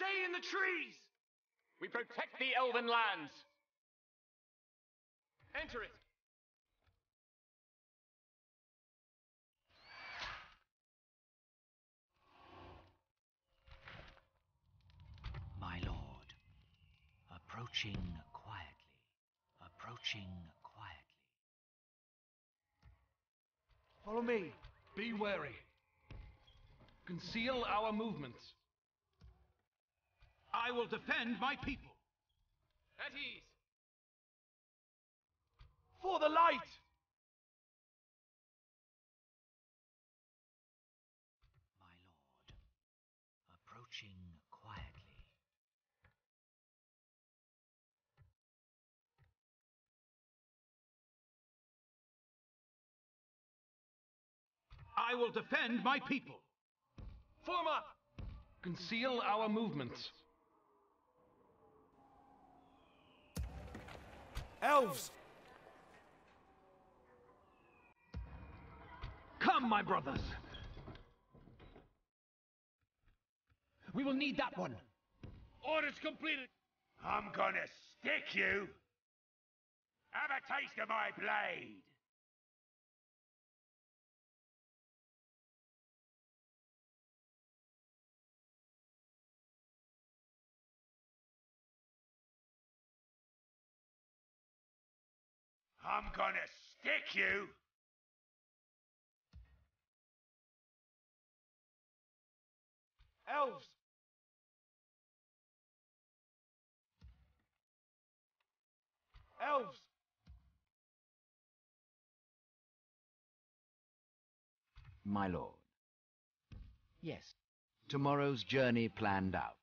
Stay in the trees! We protect the elven lands. Enter it! My lord, approaching quietly, approaching quietly. Follow me. Be wary. Conceal our movements. I will defend my people. At ease. For the light! My lord, approaching quietly. I will defend my people. Form up! Conceal our movements. Elves! Come, my brothers. We will need that one. Orders completed! I'm gonna stick you! Have a taste of my blade! I'm gonna stick you! Elves! Elves! My lord. Yes. Tomorrow's journey planned out.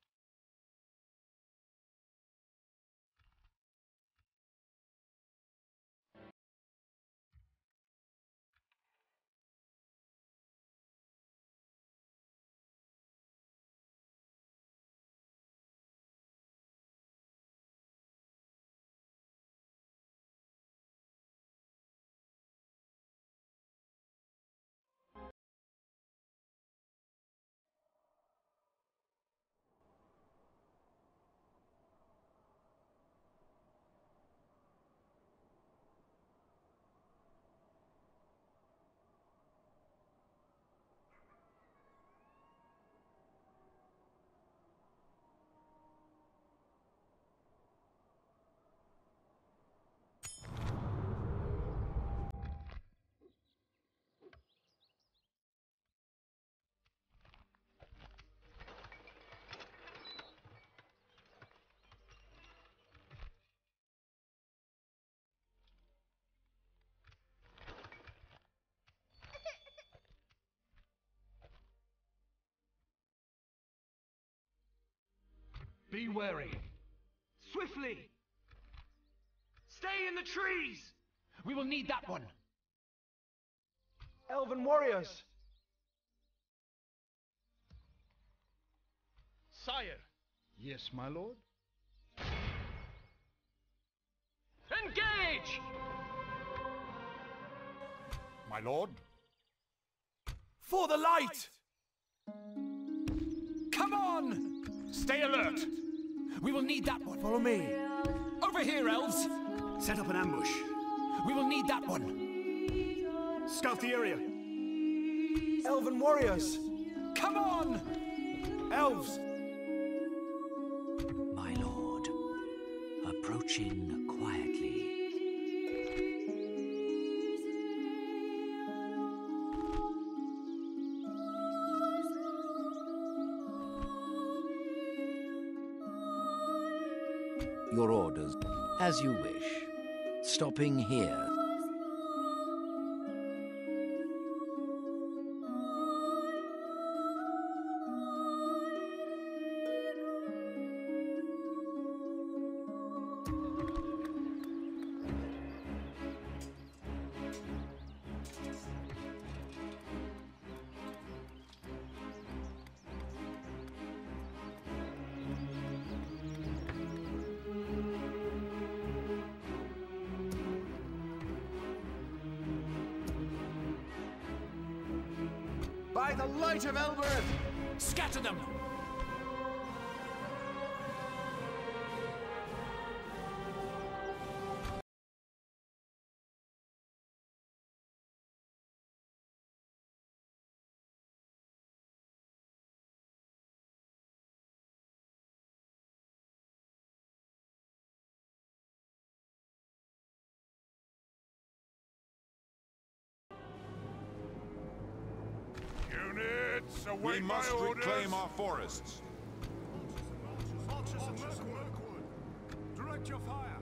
Be wary. Swiftly! Stay in the trees! We will need that one. Elven warriors! Sire. Yes, my lord? Engage! My lord? For the light! Come on! Stay alert. We will need that one. Follow me. Over here, elves. Set up an ambush. We will need that one. Scout the area. Elven warriors! Come on! Elves! My lord, approaching Your orders, as you wish. Stopping here. Light of Elbereth! Scatter them! We must orders. reclaim our forests. Archers and Mirkwood. Direct your fire.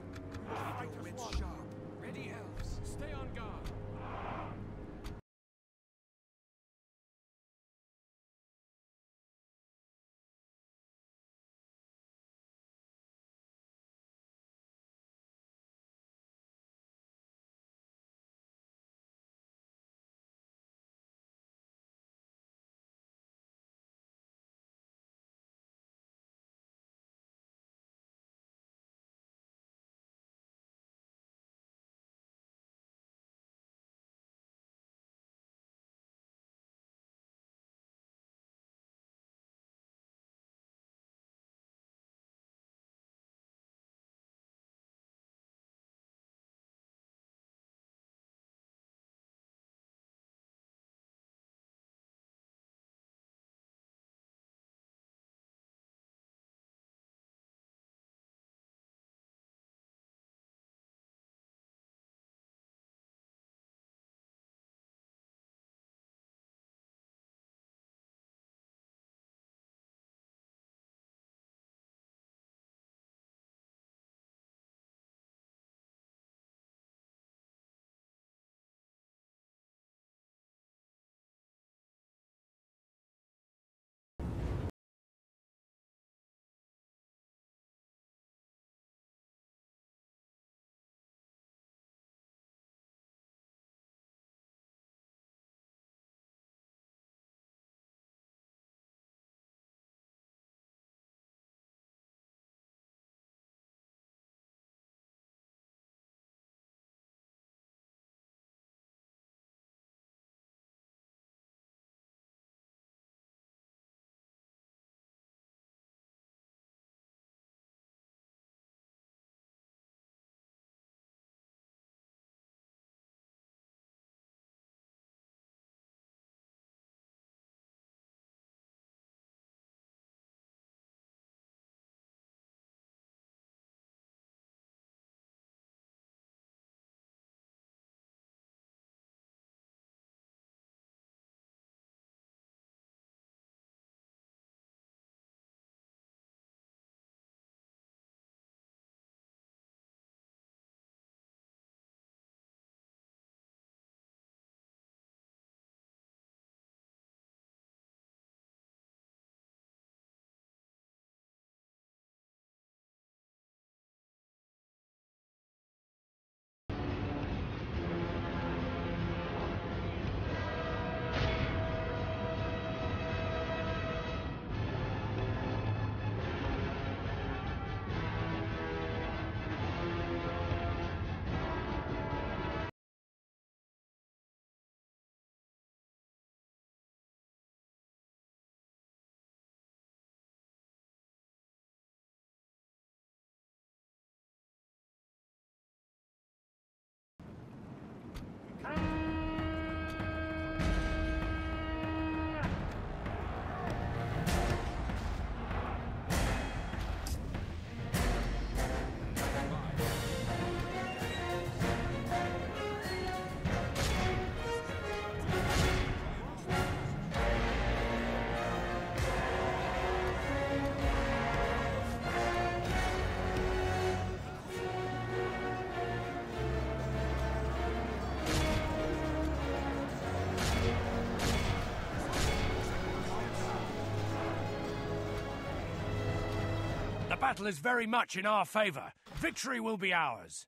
Battle is very much in our favor. Victory will be ours.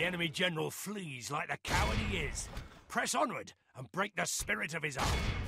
The enemy general flees like the coward he is. Press onward and break the spirit of his army.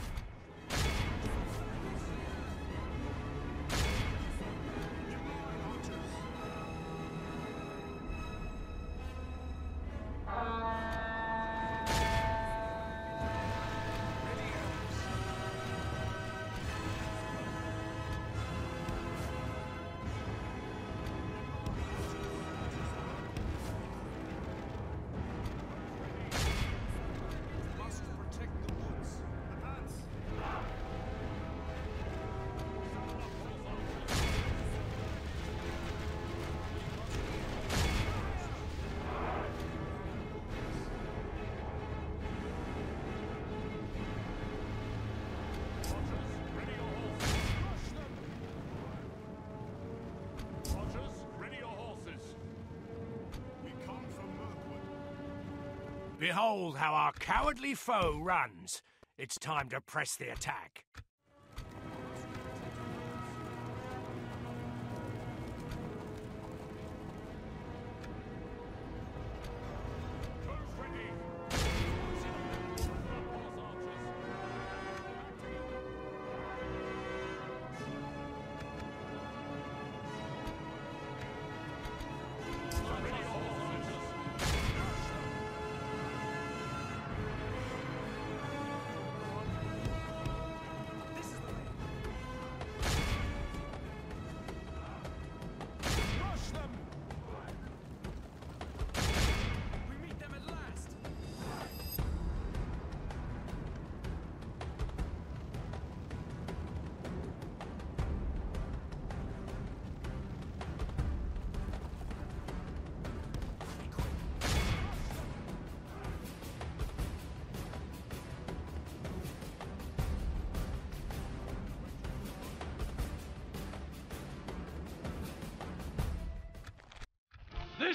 Behold how our cowardly foe runs. It's time to press the attack.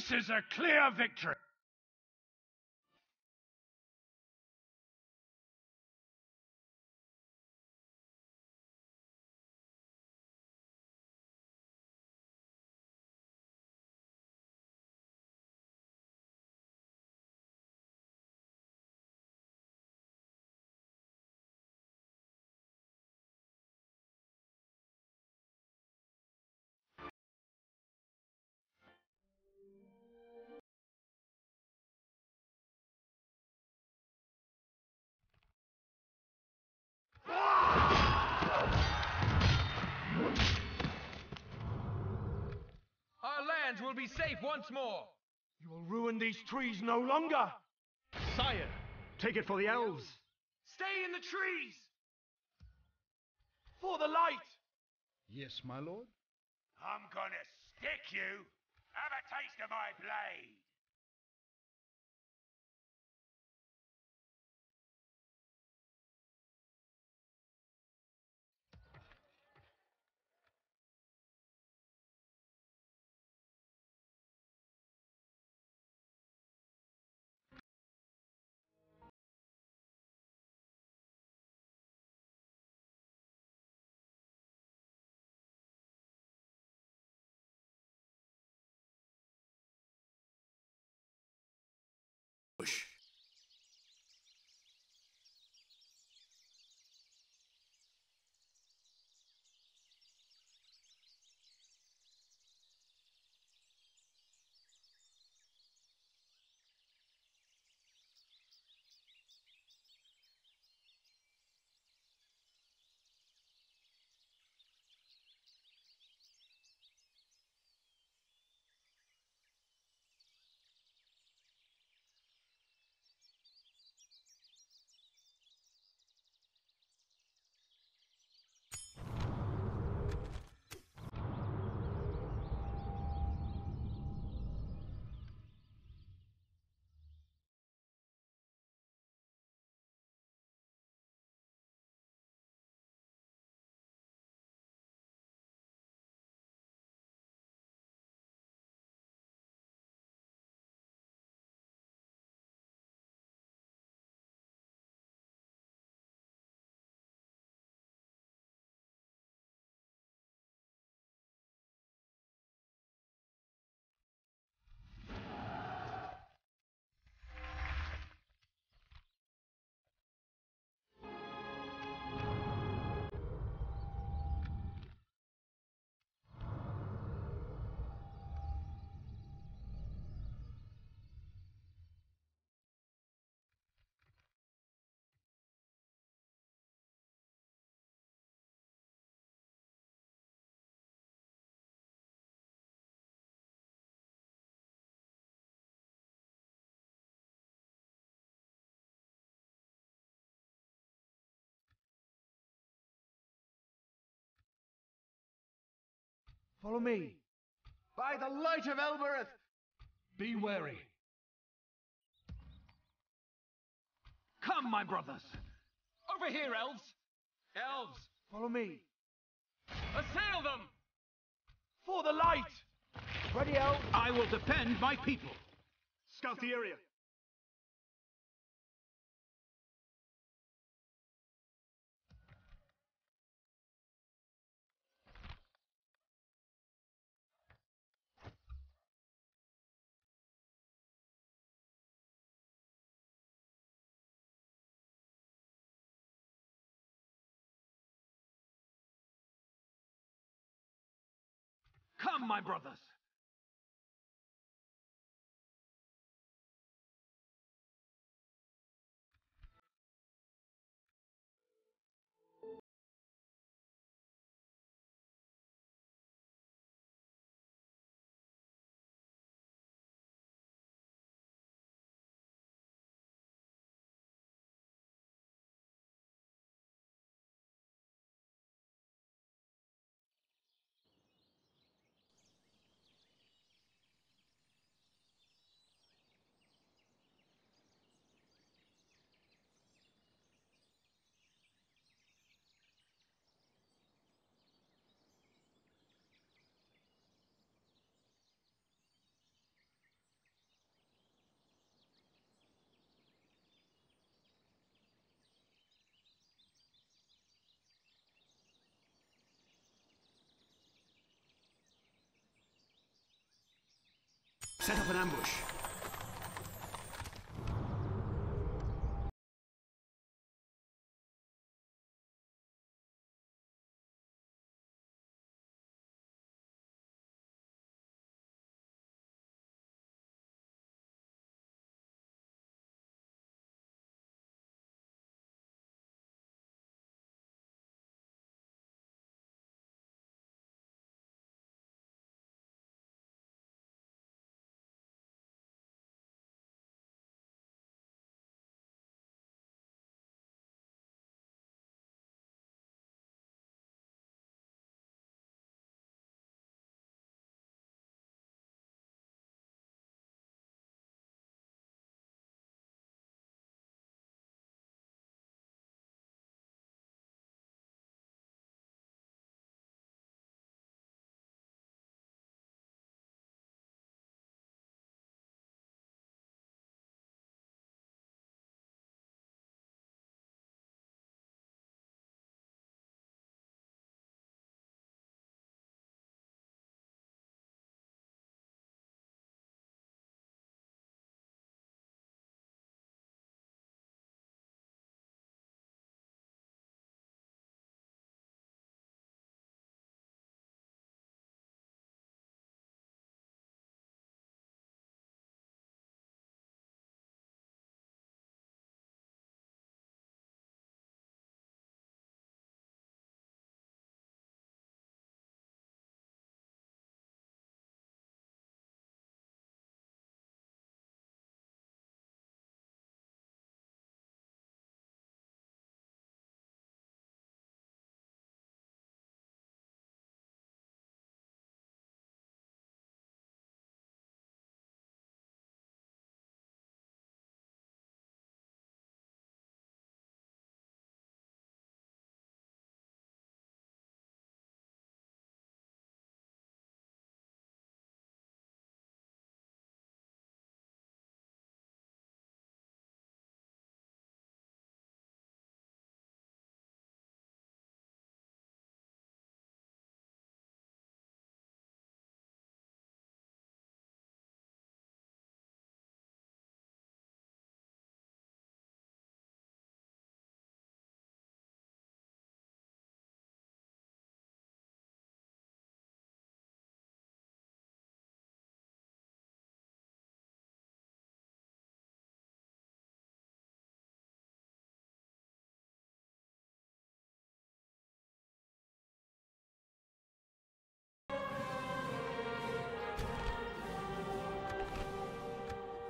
This is a clear victory. Lands will be safe once more. You will ruin these trees no longer. Sire, Take it for the elves. stay in the trees. For the light. Yes, my lord. I'm gonna stick you. Have a taste of my blade. Follow me. By the light of Elbereth! Be wary. Come, my brothers. Over here, elves! Elves, follow me. Assail them! For the light! Ready, elves? I will defend my people. Scout the area. Come, my brothers. Set up an ambush.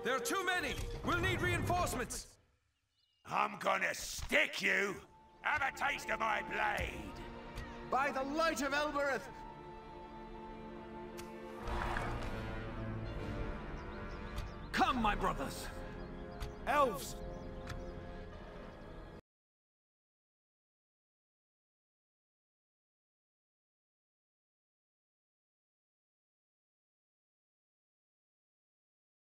There are too many! We'll need reinforcements! I'm gonna stick you! Have a taste of my blade! By the light of Elbereth! Come, my brothers! Elves,